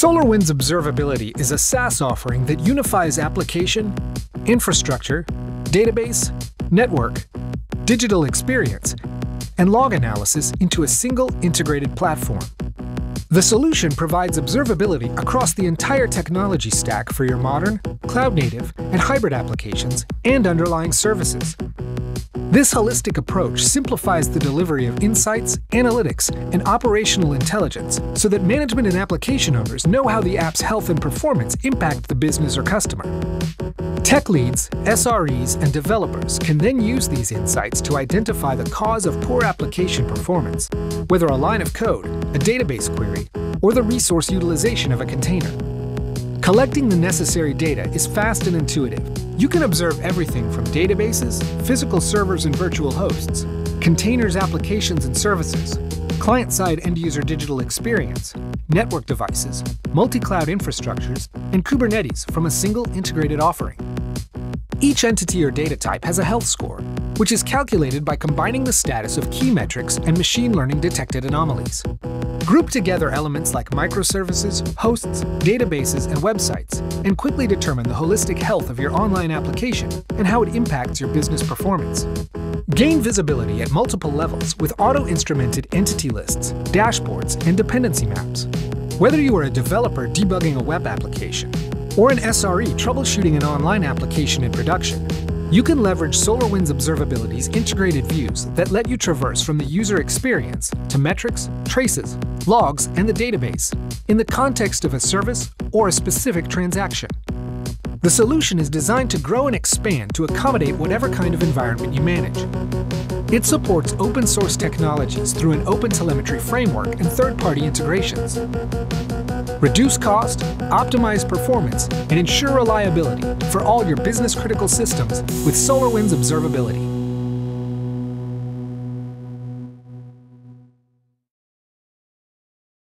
SolarWinds Observability is a SaaS offering that unifies application, infrastructure, database, network, digital experience, and log analysis into a single integrated platform. The solution provides observability across the entire technology stack for your modern, cloud-native, and hybrid applications and underlying services. This holistic approach simplifies the delivery of insights, analytics, and operational intelligence so that management and application owners know how the app's health and performance impact the business or customer. Tech leads, SREs, and developers can then use these insights to identify the cause of poor application performance, whether a line of code, a database query, or the resource utilization of a container. Collecting the necessary data is fast and intuitive. You can observe everything from databases, physical servers and virtual hosts, containers, applications and services, client-side end-user digital experience, network devices, multi-cloud infrastructures, and Kubernetes from a single integrated offering. Each entity or data type has a health score, which is calculated by combining the status of key metrics and machine learning detected anomalies. Group together elements like microservices, hosts, databases, and websites, and quickly determine the holistic health of your online application and how it impacts your business performance. Gain visibility at multiple levels with auto-instrumented entity lists, dashboards, and dependency maps. Whether you are a developer debugging a web application, or an SRE troubleshooting an online application in production, you can leverage SolarWinds Observability's integrated views that let you traverse from the user experience to metrics, traces, logs, and the database in the context of a service or a specific transaction. The solution is designed to grow and expand to accommodate whatever kind of environment you manage. It supports open source technologies through an OpenTelemetry framework and third-party integrations. Reduce cost, optimize performance, and ensure reliability for all your business-critical systems with SolarWinds Observability.